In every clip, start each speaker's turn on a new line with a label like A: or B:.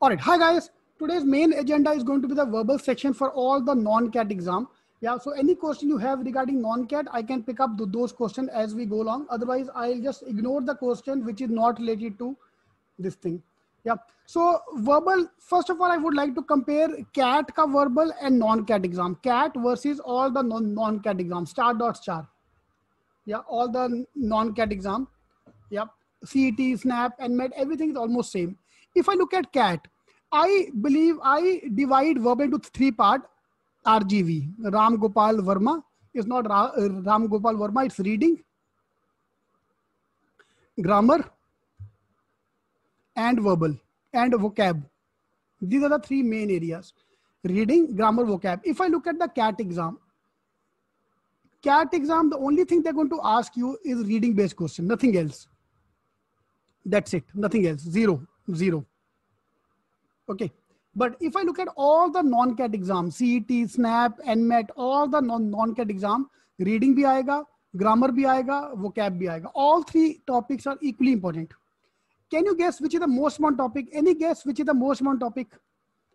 A: All right. Hi, guys. Today's main agenda is going to be the verbal section for all the non-CAT exam. Yeah. So any question you have regarding non-CAT, I can pick up those questions as we go along. Otherwise, I'll just ignore the question which is not related to this thing. Yeah. So verbal, first of all, I would like to compare CAT ka verbal and non-CAT exam. CAT versus all the non-CAT exam. Star dot star. Yeah. All the non-CAT exam. Yeah. CET, SNAP, and NMET, everything is almost same if I look at CAT, I believe I divide verb into three part. RGV, Ram Gopal Verma is not Ra, uh, Ram Gopal Verma, it's reading, grammar, and verbal, and vocab. These are the three main areas. Reading, grammar, vocab. If I look at the CAT exam, CAT exam, the only thing they're going to ask you is reading based question, nothing else. That's it, nothing else, zero zero. Okay. But if I look at all the non-CAT exams, CET, SNAP, NMET, all the non-CAT exam, reading bhi aayega, grammar bhi aayega, vocab bhi aayega. All three topics are equally important. Can you guess which is the most important topic? Any guess which is the most important topic?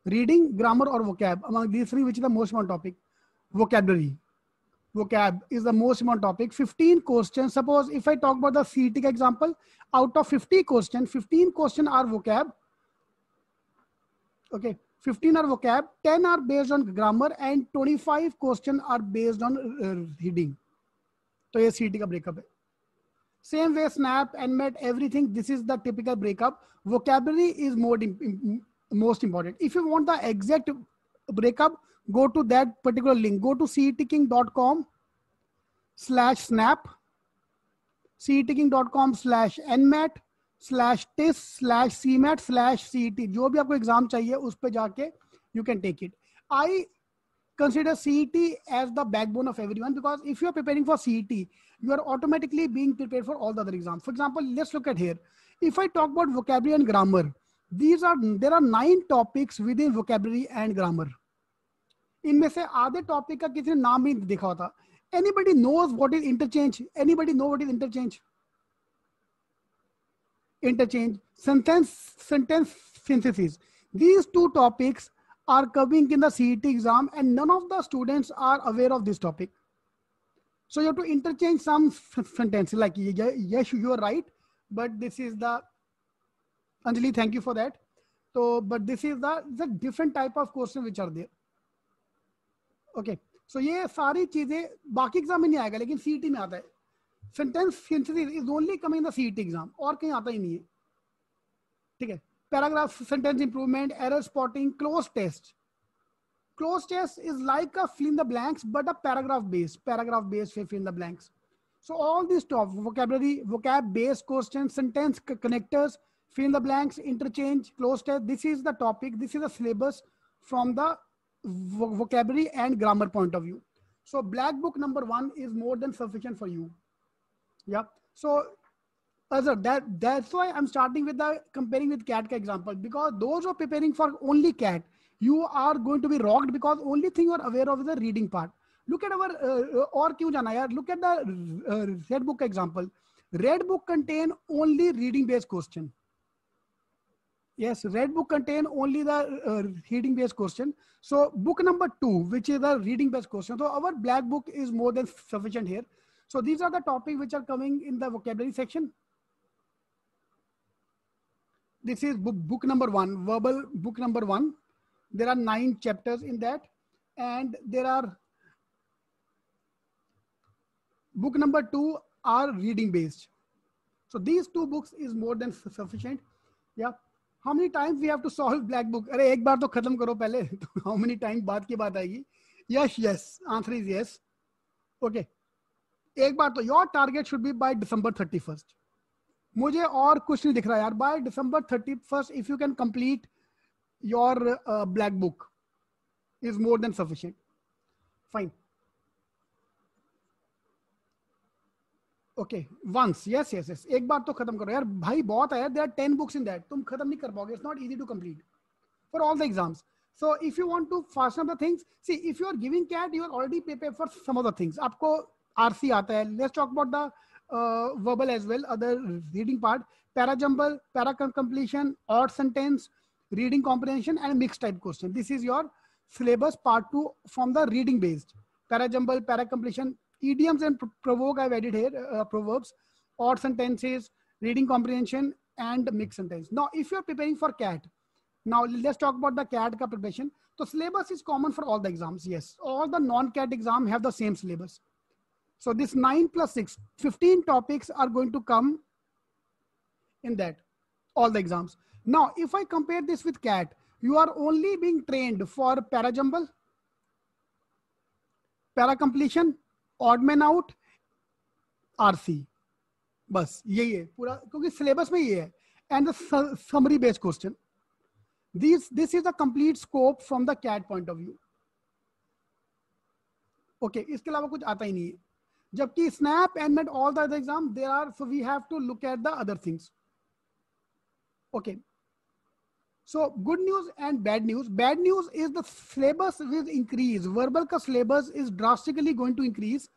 A: Reading, grammar or vocab? Among these three, which is the most important topic? Vocabulary Vocab is the most important topic. 15 questions. Suppose if I talk about the CET example, out of 50 questions, 15 questions are vocab. Okay, 15 are vocab, 10 are based on grammar, and 25 questions are based on uh, reading. So ये CET का breakup है. Same way snap and met everything. This is the typical breakup. Vocabulary is more most important. If you want the exact breakup, go to that particular link. Go to cetking.com slash snap cetking.com slash nmat slash TISS slash CMAT slash C T जो भी आपको exam चाहिए उस पर जाके you can take it I consider CET as the backbone of everyone because if you are preparing for CET, you are automatically being prepared for all the other exams. For example, let's look at here. If I talk about vocabulary and grammar, these are there are nine topics within vocabulary and grammar. इनमें से आधे topic का किसी ने नाम ही देखा होता anybody knows what is interchange anybody know what is interchange interchange sentence sentence synthesis these two topics are coming in the CET exam and none of the students are aware of this topic so you have to interchange some sentences like yes you are right but this is the Anjali thank you for that so but this is the the different type of questions which are there okay so so ये सारी चीज़ें बाकी exam में नहीं आएगा लेकिन CET में आता है sentence synthesis is only coming the CET exam और कहीं आता ही नहीं है ठीक है paragraph sentence improvement error spotting close test close test is like a fill in the blanks but a paragraph based paragraph based fill in the blanks so all these stuff vocabulary vocab based questions sentence connectors fill in the blanks interchange close test this is the topic this is the syllabus from the vocabulary and grammar point of view. So black book number one is more than sufficient for you. Yeah. So Azhar, that that's why I'm starting with the comparing with CAT example because those are preparing for only CAT, you are going to be rocked because only thing you are aware of is the reading part. Look at our uh, or? Look at the uh, red book example. Red book contain only reading based question. Yes, red book contain only the uh, reading based question. So book number two, which is the reading based question. So our black book is more than sufficient here. So these are the topics which are coming in the vocabulary section. This is book, book number one, verbal book number one. There are nine chapters in that. And there are book number two are reading based. So these two books is more than sufficient. Yeah. How many times we have to solve black book अरे, एक बार तो खत्म करो पहले। तो how many time बाद की बात आएगी? Yes yes answer is yes okay एक बार तो your target should be by December thirty first मुझे और कुछ नहीं दिख रहा यार। By December thirty first if you can complete your black book is more than sufficient fine okay once yes yes yes एक बार तो खत्म करो। यार, भाई, बहुत है। There ten books in that तुम खत्म नहीं कर पाओगे। It's not easy to complete for all the exams so if you want to fast of the things see if you are giving CAT you are already pay for some of the things आपको आर आता है। Let's talk about the verbal as well other reading part para jumble para completion और sentence reading comprehension and mix type question this is your syllabus part two from the reading based para jumble para completion idioms and provoke I've added here, uh, proverbs, odd sentences, reading comprehension and mixed sentence. Now, if you're preparing for CAT, now let's talk about the CAT ka preparation. So syllabus is common for all the exams. Yes, all the non-CAT exam have the same syllabus. So this 9 plus 6, 15 topics are going to come in that, all the exams. Now, if I compare this with CAT, you are only being trained for para jumble, para completion, odd man out, RC. बस यही है पूरा क्योंकि syllabus में ये है। And summary based question this this is the complete scope from the CAT point of view okay इसके अलावा कुछ आता ही नहीं है। जबकि SNAP and MAT all the exam there are so we have to look at the other things okay so good news and bad news. Bad news is the syllabus will increase. Verbal ka syllabus is drastically going to increase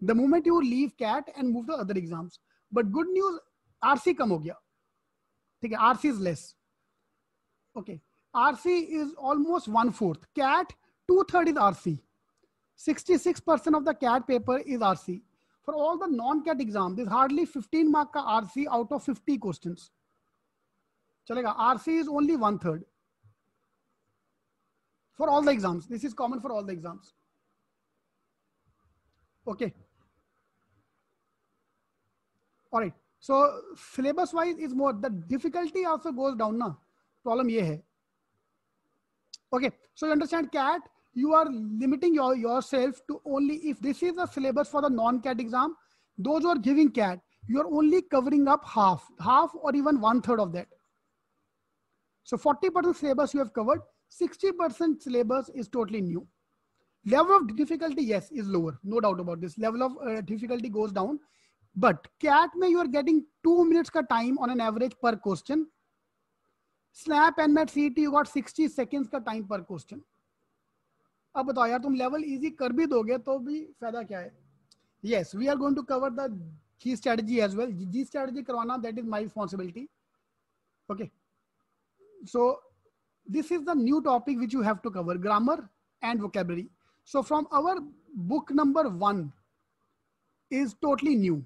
A: the moment you leave CAT and move to other exams. But good news, RC kam ho gaya. Okay, RC is less. Okay, RC is almost one fourth. CAT two third is RC. 66% of the CAT paper is RC. For all the non-CAT exam, there's hardly 15 mark ka RC out of 50 questions. चलेगा RC is only one third for all the exams. This is common for all the exams. Okay. All right. So syllabus wise is more, the difficulty also goes down now. Problem ye hai. Okay. So you understand CAT, you are limiting your, yourself to only, if this is a syllabus for the non-CAT exam, those who are giving CAT, you are only covering up half, half or even one third of that. So 40% syllabus you have covered, 60% syllabus is totally new. Level of difficulty, yes, is lower. No doubt about this. Level of uh, difficulty goes down. But CAT में you are getting two minutes ka time on an average per question. Snap and Met CET you got 60 seconds का time per question. अब बताओ यार तुम level easy कर भी दोगे तो भी फ़ायदा क्या है yes we are going to cover the key strategy as well g strategy करवाना that is my responsibility okay so this is the new topic which you have to cover grammar and vocabulary so from our book number one is totally new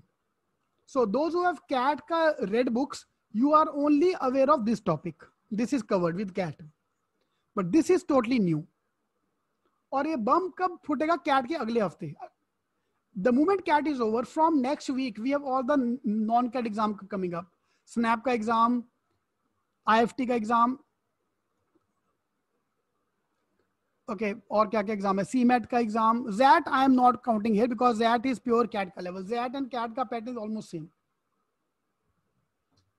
A: so those who have cat ka read books you are only aware of this topic this is covered with cat but this is totally new और ये बम कब फूटेगा cat के अगले हफ्ते the moment CAT is over from next week we have all the non CAT exam coming up SNAP का exam IFT का exam okay okay, और क्या क्या एग्ज़ाम है? सी मेट का exam XAT I am not counting here because XAT is pure CAT का level XAT and CAT का pattern is almost same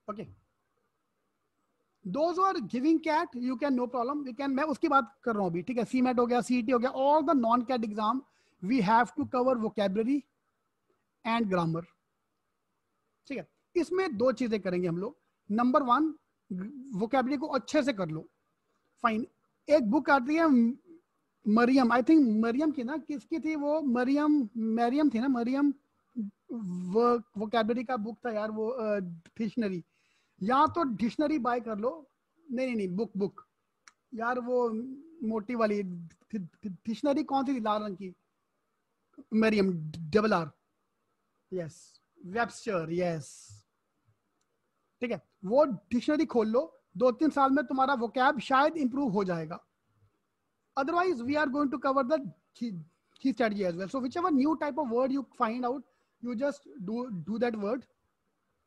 A: okay those are giving CAT you can no problem you can मैं उसकी बात कर रहा हूँ अभी ठीक है? सी मेट हो गया सी हो गया all the non CAT exam we have to cover vocabulary and grammar ठीक है? इसमें दो चीज़ें करेंगे हम लोग। नंबर वन वोकेबलरी को अच्छे से कर लो। फाइन एक बुक आती है, मरियम। आई थिंक मरियम की ना, किसकी थी वो? मरियम मरियम थी ना, मरियम वोकेबलरी का बुक था यार वो डिक्शनरी या तो डिक्शनरी बाय कर लो। नहीं नहीं नहीं बुक बुक यार वो मोटी वाली डिक्शनरी कौन सी थी लाल रंग की? Merriam double R yes Webster yes ठीक है? वो डिक्शनरी खोल लो दो तीन साल में तुम्हारा वो कैब शायद इंप्रूव हो जाएगा। Otherwise we are going to cover the strategy as well so whichever new type of word you find out you just do do that word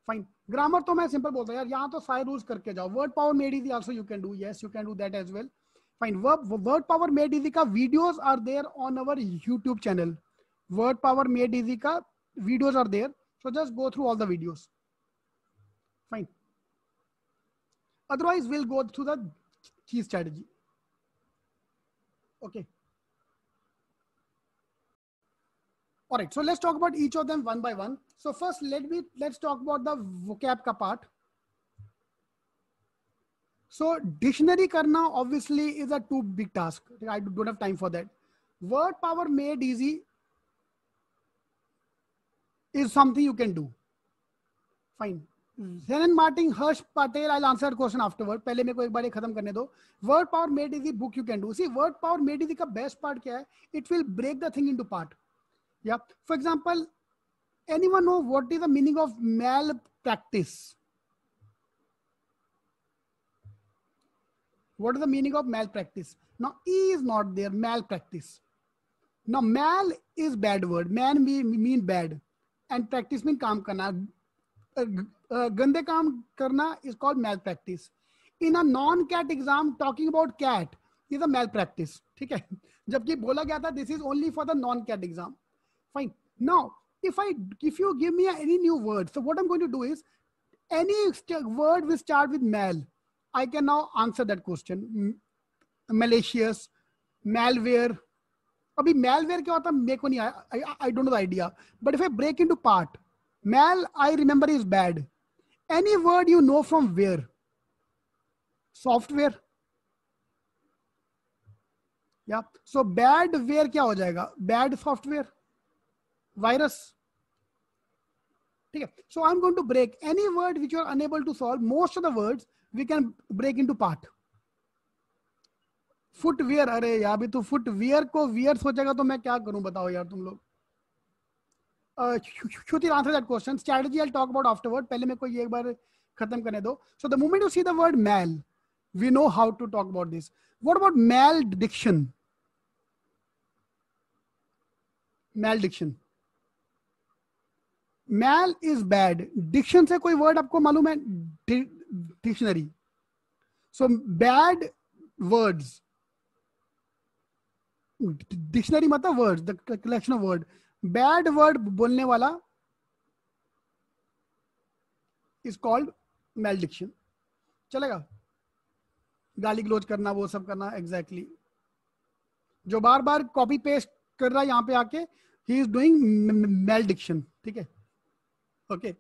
A: fine grammar तो मैं सिंपल बोलता हूँ यहाँ तो सारे रूल्स करके जाओ। Word power made is also you can do yes you can do that as well fine word power made easy का videos are there on our YouTube channel word power made easy का videos are there so just go through all the videos Otherwise, we'll go through the key strategy. Okay. All right, so let's talk about each of them one by one. So first, let me let's talk about the vocab ka part. So dictionary karna obviously is a too big task. I don't have time for that. Word power made easy is something you can do. Fine. Martin, Harsh Patel, I'll answer that question afterward. पहले मेरे को एक बार ये खत्म करने दो. Word power made easy book you can do. See, word power made easy का best part क्या है? It will break the thing into part. Yeah. For example, anyone know what is the meaning of malpractice? What is the meaning of malpractice? Now, E is not there, malpractice. Now, mal is bad word. Man mean bad. And practice mean काम करना. गंदे काम करना is called malpractice. In a non-cat exam, talking about cat is a malpractice. ठीक है जबकि बोला गया था this is only for the non-cat exam. Fine. Now, if I if you give me any new word, so what I'm going to do is any word will start with mal. I can now answer that question. Malicious, malware. अभी malware क्या होता है मेरे को नहीं don't know the idea. But if I break into part, mal I remember is bad. Any word you know from where? Software. Yeah. So bad where क्या हो जाएगा? Bad software. Virus. ठीक है. So I'm going to break any word which you are unable to solve. Most of the words we can break into part. Footwear अरे अभी तो footwear को wear सोचेगा तो मैं क्या करूँ बताओ यार तुम लोग Shruti answer that question. Strategy I talk about afterward पहले मेरे को ये एक बार खत्म करने दो। So the moment you see the word mal we know how to talk about this what about mal diction mal is bad diction से कोई वर्ड आपको मालूम है? Dictionary so bad words dictionary मतलब word the collection of word bad word बोलने वाला is called male Dickson चलेगा? गाली ग्लोज करना, वो सब करना एग्जैक्टली exactly. जो बार बार कॉपी पेस्ट कर रहा है यहाँ पे आके ही इज़ डूइंग मेल डिक्शन ठीक है? Okay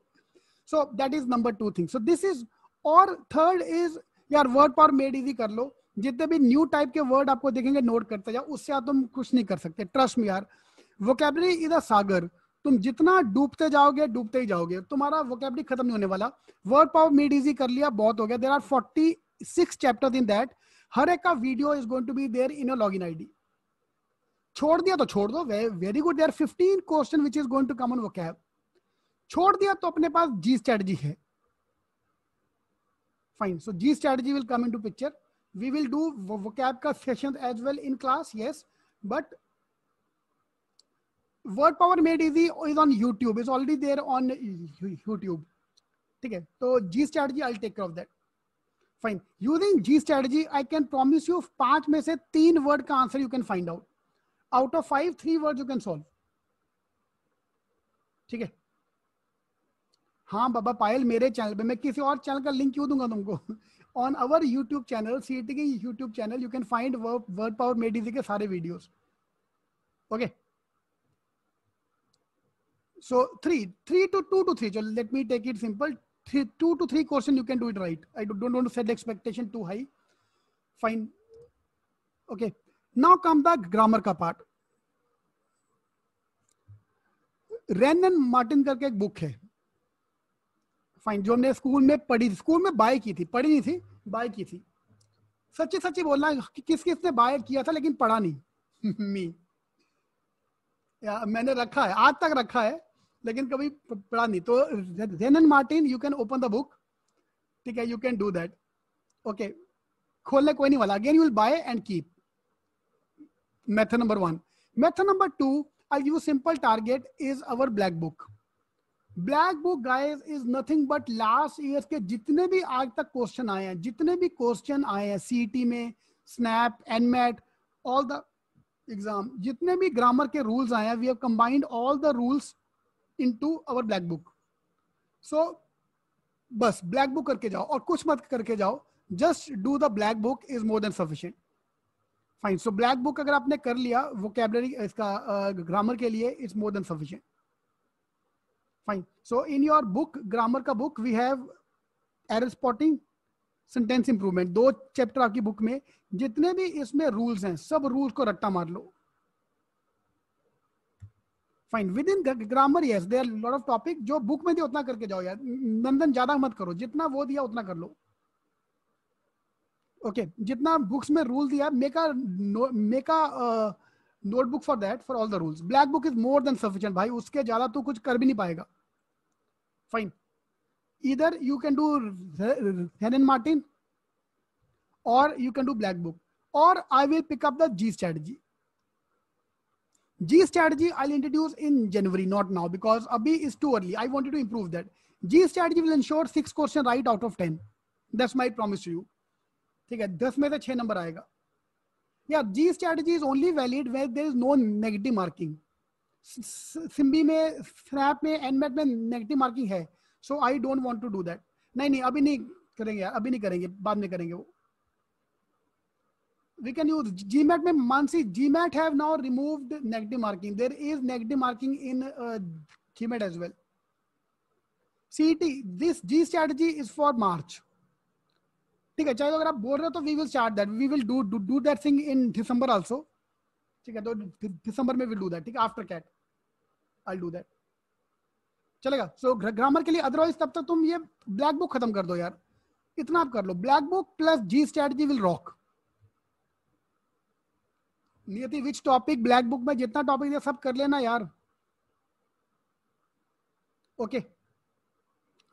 A: so that is number two thing so this is और थर्ड इज़ यार वर्ड पावर मेड इजी कर लो। जितने भी न्यू टाइप के वर्ड आपको देखेंगे नोट करते जाओ। उससे आप तुम कुछ नहीं कर सकते। ट्रस्ट में यार। वोकेबलरी इज़ अ सागर तुम जितना डूबते जाओगे, डूबते ही जाओगे। तुम्हारा वोकेबलरी खत्म नहीं होने वाला। वर्ड पावर मेड इजी कर लिया, बहुत हो गया। There are forty six chapter in that हर एक का video is going to be there in log in ID छोड़ दिया तो छोड़ दो। Very good there fifteen question which is going to come on vocab छोड़ दिया तो अपने पास जी स्ट्रेटजी है। So G strategy will come into picture we will do vocab ka sessions as well in class, yes but word power made easy is on YouTube is already there on YouTube ठीक है? तो G strategy I take care of that fine using G strategy I can promise you पाँच में से तीन word का answer you can find out out of five three word you can solve ठीक है? हाँ बाबा पायल, मेरे चैनल पे मैं किसी और चैनल का लिंक क्यों दूँगा तुमको? On our YouTube channel CT के YouTube channel you can find word power made easy के सारे videos okay okay. So three, three to two to three. So let me take it simple. Three, two to three question, you can do it right. I don't want to set expectation too high. Fine. Okay. Now come the grammar ka part. Wren and Martin करके एक book है fine जो हमने school में पढ़ी school में bye की थी पढ़ी नहीं थी बाय की थी सच्ची सच्ची बोलना कि किस किस ने बाय किया था लेकिन पढ़ा नहीं मी मैंने रखा है आज तक रखा है लेकिन कभी पढ़ा नहीं। तो Wren and Martin you can open the book ठीक है you can do that okay खोलने कोई नहीं वाला। Again you will buy and keep method number one method number two I use simple target is our black book black book guys is nothing but last year के जितने भी आज तक question आए हैं, जितने भी क्वेश्चन आए हैं सीटी में SNAP NMAT all the exam जितने भी ग्रामर के रूल्स आए हैं we have combined all the rules into our black book so बस ब्लैक बुक करके जाओ और कुछ मत करके जाओ just do the black book is more than sufficient fine so black book अगर आपने कर लिया वोकेबलरी इसका ग्रामर uh, के लिए it's more than sufficient fine so in your book grammar का book we have error sentence improvement दो chapter आपकी बुक में जितने भी इसमें रूल्स हैं सब रूल्स को रट्टा मार लो। Fine within grammar yes there lot of topic जो बुक में दिया उतना करके जाओ यार। नंदन ज़्यादा मत करो। जितना वो दिया उतना कर लो। ओके okay, जितना बुक्स में रूल दिया make a make a notebook for that for all the rules black book is more than sufficient भाई। उसके ज़्यादा तो कुछ कर भी नहीं पाएगा। फाइन इधर you can do Wren Martin और you can do black book और I will pick up the G strategy G strategy I'll introduce in January, not now, because abhi is too early. I wanted to improve that. G strategy will ensure six question right out of 10. That's my promise to you. ठीक है दस में से छह number आएगा या G strategy is only valid where there is no negative marking Symbi में SNAP में एनमेट में नेगेटिव मार्किंग है so I don't want to do that नहीं नहीं अभी नहीं करेंगे यार अभी नहीं करेंगे बाद में करेंगे वो we can use GMAT में Mansi GMAT have now removed negative marking. There is negative marking in uh, GMAT as well. CET, this G strategy is for March. ठीक है चाहे अगर आप बोल रहे हो तो we will start that we will do do that thing in December also ठीक है तो दिसंबर में विल डू दैट ठीक after CAT I do that चलेगा? सो so, ग्रामर के लिए अदरवाइज़ तब तक तुम ये ब्लैक बुक खत्म कर दो यार. इतना आप कर लो. Black book plus G strategy will rock Niyati which topic black book में जितना टॉपिक दिया सब कर लेना यार। Okay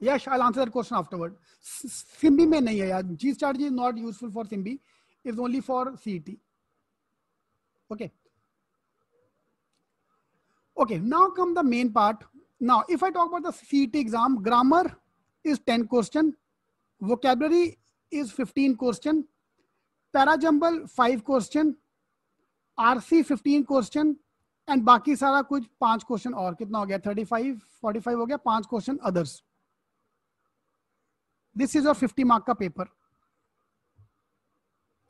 A: Yash I answer that question afterward Symbi में नहीं है यार। G strategy is not useful for Symbi is only for CT okay okay now come the main part now if I talk about the CT exam grammar is ten question vocabulary is 15 question para jumble five question RC fifteen question and बाकी सारा कुछ पाँच question और कितना हो गया thirty five forty five हो गया पाँच question others this is your fifty mark का पेपर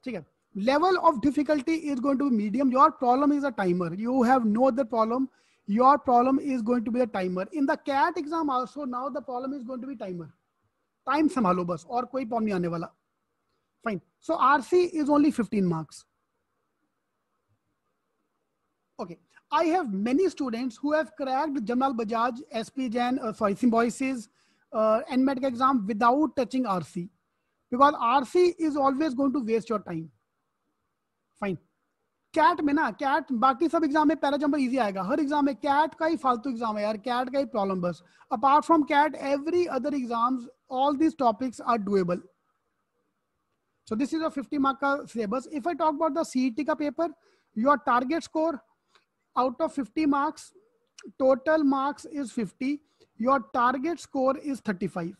A: ठीक है of difficulty is going to be medium your problem is a timer you have no other problem your problem is going to be the timer in the cat exam also now the problem is going to be timer time संभालो बस और कोई problem नहीं आने वाला fine so RC is only 15 marks Okay. I have many students who have cracked Jamal Bajaj, SP Jain, uh, sorry, Symbiosis, uh, NMET exam without touching RC. Because RC is always going to waste your time. Fine. CAT में ना cat बाकी सब exam में पहला jumper easy आएगा हर exam में cat का ही फालतू एग्ज़ाम है यार कैट का ही प्रॉब्लम बस apart from CAT every other exams all these topics are doable so this is a 50 mark ka syllabus if i talk about the cet ka paper your target score out of 50 marks, total marks is 50. Your target score is 35.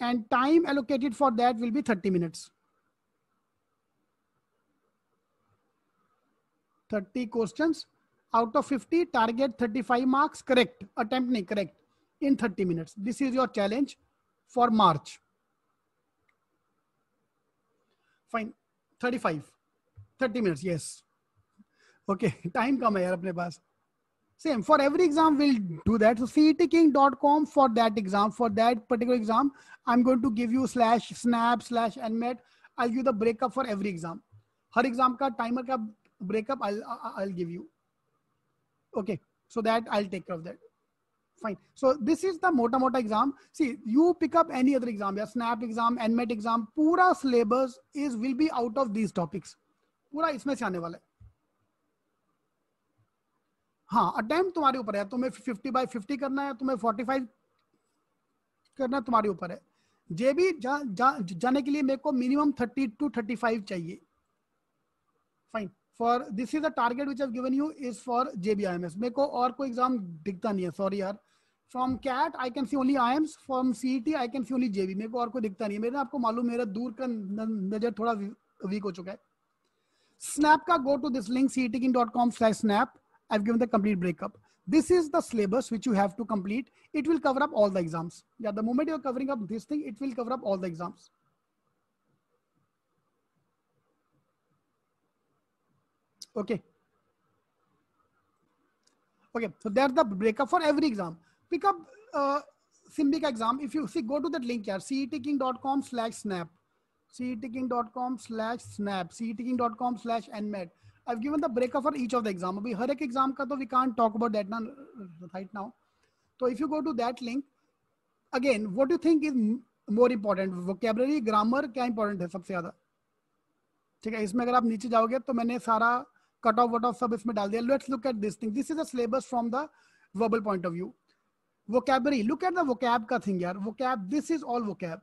A: And time allocated for that will be 30 minutes. 30 questions. Out of 50 target 35 marks. Correct. Attempt nahi correct. In 30 minutes. This is your challenge for march. Fine. 35 30 minutes yes okay time come, kam hai yaar apne paas same for every exam we'll do that. So cetking.com for that exam for that particular exam i'm going to give you slash snap slash nmet i'll give the breakup for every exam. her exam ka timer ka breakup i'll give you. Okay so that i'll take care of that. Fine. So this is the mota mota exam. See you pick up any other exam your snap exam nmet exam pura syllabus is will be out of these topics. pura isme se aane हाँ attempt तुम्हारे ऊपर है। तुम्हें fifty by fifty करना है तुम्हें forty five करना तुम्हारे ऊपर है। जे भी जा, जा, जाने के लिए मेरे को minimum thirty two thirty five चाहिए fine for this is the target which given you is for JBIMS मेरे को और कोई एग्ज़ाम दिखता नहीं है सॉरी यार। From CAT I can see only IIMs from CT I can see only JB मेरे को और कोई दिखता नहीं है। मेरे आपको मालूम मेरा दूर का नज़र थोड़ा वीक हो चुका है। स्नैप का go to this link CT dot com slash SNAP I've given the complete breakup. This is the syllabus which you have to complete. It will cover up all the exams. Yeah, the moment you're covering up this thing, it will cover up all the exams. Okay. Okay, so there's the breakup for every exam. Pick up uh, Symbic exam. If you see, go to that link here, cetking.com slash snap, cetking.com slash snap, cetking.com slash nmet. I've given the breakup for each of the exam. अभी हर एक exam का तो we can't talk about that now, right now. So if you go to that link, again, what do you think is more important? Vocabulary, grammar क्या important है सबसे ज़्यादा? ठीक है इसमें अगर आप नीचे जाओगे तो मैंने सारा कट ऑफ़ वट ऑफ़ सब इसमें डाल दिया let's look at this thing this is a syllabus from the verbal point of view vocabulary look at the vocab ka thing yaar vocab this is all vocab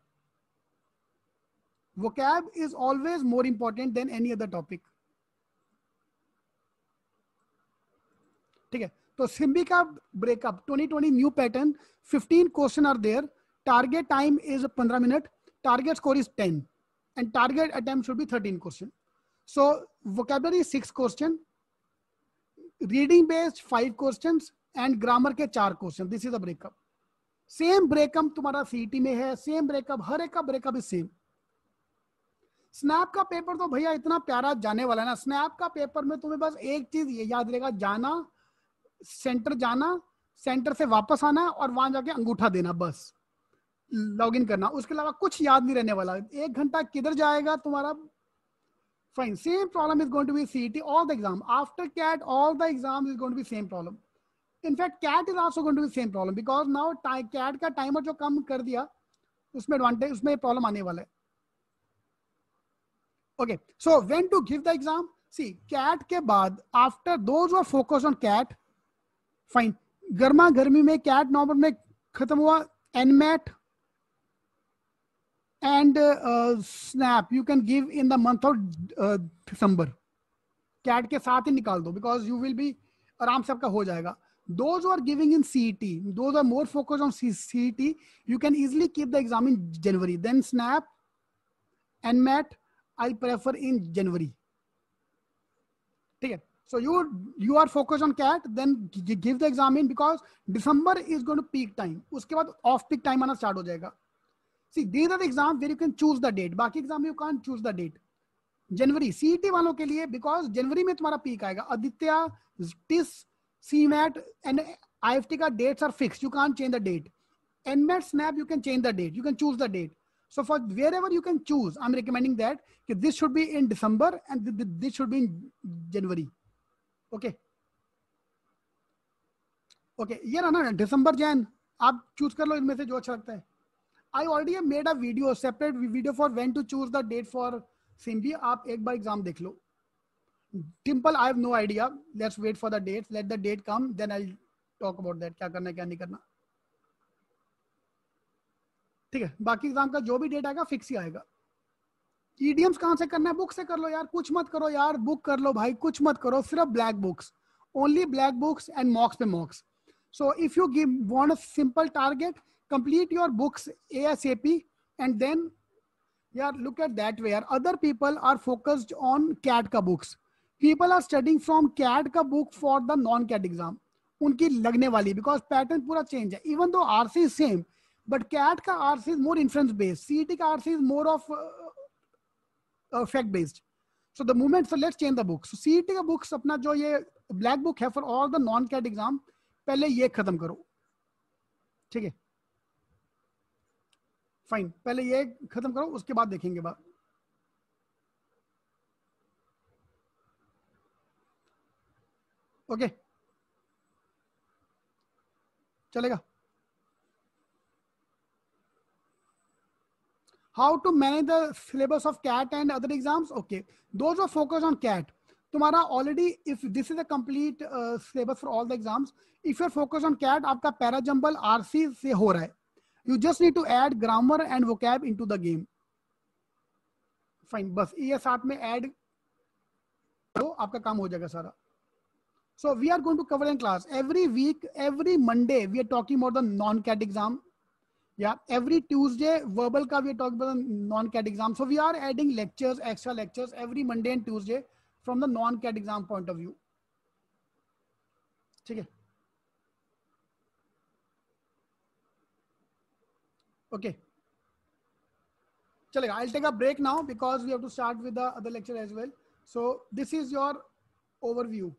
A: vocab is always more important than any other topic ठीक है? तो Symbi का breakup 2020 new pattern 15 question are there target time is 15 minute target score is 10 and target attempt should be 13 question so vocabulary 6 question reading based 5 questions and grammar के चार question this is a breakup same breakup तुम्हारा CET में है. Same breakup हर एक का breakup is same SNAP का paper तो भैया इतना प्यारा जाने वाला है ना? स्नैप का पेपर में तुम्हें बस एक चीज़ ये याद रहेगा, जाना सेंटर जाना, सेंटर से वापस आना और वहाँ जाके अंगूठा देना, बस। लॉग इन करना। उसके अलावा कुछ याद नहीं रहने वाला। एक घंटा किधर जाएगा तुम्हारा? Fine same problem is going to be CET all the exam after CAT all the exam is going to be same problem in fact CAT is also going to be same problem because now CAT का timer जो कम कर दिया, उसमें advantage उसमें problem आने वाला है। Okay so when to give the exam C CAT के बाद after those are focus on CAT fine गर्मा गर्मी में कैट नॉवर में खत्म हुआ. NMAT and SNAP you can give in the month of December CAT के साथ ही निकाल दो बिकॉज़ यू विल बी आराम से आपका हो जाएगा. Those are giving in C T those are more focus on C C T you can easily keep the exam in January then SNAP NMAT I prefer in January ठीक है? So you you are focused on CAT, then give the exam in because December is going to peak time. उसके बाद off peak time आना start हो जाएगा. See, these are the exams where you can choose the date. बाकी exam you can't choose the date. January CET वालों के लिए because जनवरी में तुम्हारा पीक आएगा Aditya TISS CMAT and IFT ka dates are fixed. You can't change the date. NMAT SNAP, you can change the date. You can choose the date. So for wherever you can choose, I'm recommending that this should be in December and this should be in January. okay okay ये ना ना डिसंबर जैन आप choose कर लो इनमें से जो अच्छा लगता है। I already made a video separate video for when to choose the date for Symbi आप एक बार एग्ज़ाम देख लो। Simple I have no idea let's wait for the date let the date come then I talk about that क्या करना क्या नहीं करना। ठीक है, बाकी एग्ज़ाम का जो भी डेट आएगा फिक्स ही आएगा। ईडीएम्स कहाँ से करना है? बुक से कर लो यार, कुछ मत करो यार बुक कर लो भाई, कुछ मत करो, सिर्फ़ black books only black books and mocks पे mocks so if you give, want a simple target, complete your books asap and then yeah look at that way other people are focused on cat ka books. People are studying from CAT का book for the non CAT exam उनकी लगने वाली because pattern पूरा change है. Even though R C same but CAT का R C is more influence based CET का R C is more of fact based so the movement so let's change the book so CET का books अपना जो ये black book है for all the non CAT exam पहले ये खत्म करो। ठीक है? फाइन पहले ये खत्म करो, उसके बाद देखेंगे बात। Okay okay. चलेगा? How to manage the syllabus of CAT and other exams okay those are focus on CAT तुम्हारा already if this is a complete syllabus for all the exams if you focus on CAT आपका para jumble RC से हो रहा है। You just need to add grammar and vocab in to the game fine बस ये साथ में add तो आपका काम हो जाएगा सारा। So we are going to cover in class. Every week, every Monday, we are talking about the non-CAT exam. Yeah, every Tuesday, verbal ka we are talking about the non-CAT exam. So we are adding lectures, extra lectures every Monday and Tuesday from the non-CAT exam point of view. ठीक है okay chalega i'll take a break now because we have to start with the other lecture as well so this is your overview